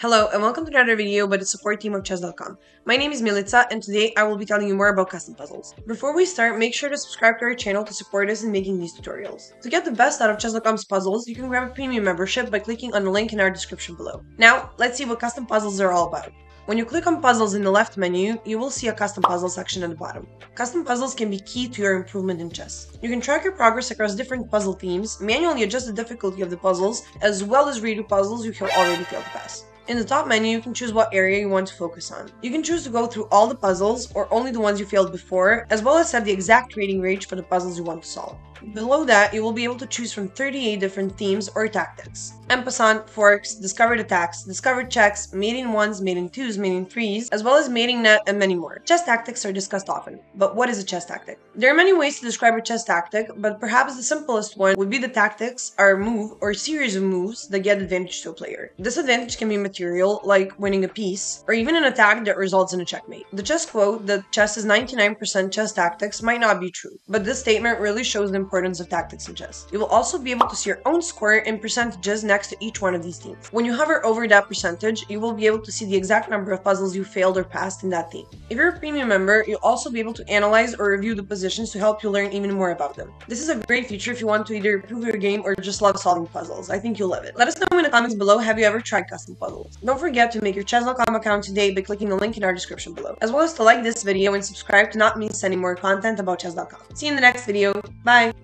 Hello and welcome to another video by the support team of chess.com. My name is Milica and today I will be telling you more about custom puzzles. Before we start, make sure to subscribe to our channel to support us in making these tutorials. To get the best out of chess.com's puzzles, you can grab a premium membership by clicking on the link in our description below. Now, let's see what custom puzzles are all about. When you click on puzzles in the left menu, you will see a custom puzzle section at the bottom. Custom puzzles can be key to your improvement in chess. You can track your progress across different puzzle themes, manually adjust the difficulty of the puzzles, as well as redo puzzles you have already failed to pass. In the top menu, you can choose what area you want to focus on. You can choose to go through all the puzzles or only the ones you failed before, as well as set the exact rating range for the puzzles you want to solve. Below that, you will be able to choose from 38 different themes or tactics. En forks, discovered attacks, discovered checks, mating ones, mating twos, mating threes, as well as mating net and many more. Chess tactics are discussed often, but what is a chess tactic? There are many ways to describe a chess tactic, but perhaps the simplest one would be the tactics are a move or series of moves that get advantage to a player. This advantage can be material, like winning a piece, or even an attack that results in a checkmate. The chess quote that chess is 99% chess tactics might not be true, but this statement really shows the importance of tactics in chess. You will also be able to see your own score in percentages next to each one of these themes. When you hover over that percentage, you will be able to see the exact number of puzzles you failed or passed in that theme. If you're a premium member, you'll also be able to analyze or review the positions to help you learn even more about them. This is a great feature if you want to either improve your game or just love solving puzzles. I think you'll love it. Let us know in the comments below, have you ever tried custom puzzles? Don't forget to make your chess.com account today by clicking the link in our description below, as well as to like this video and subscribe to not miss any more content about chess.com. See you in the next video. Bye!